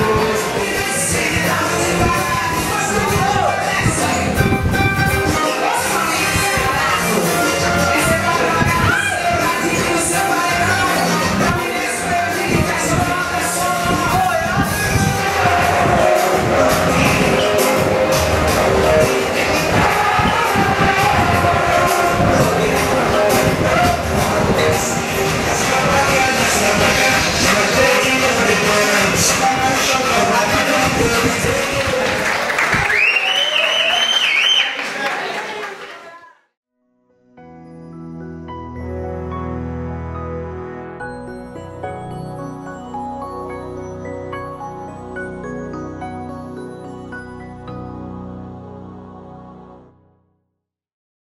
you.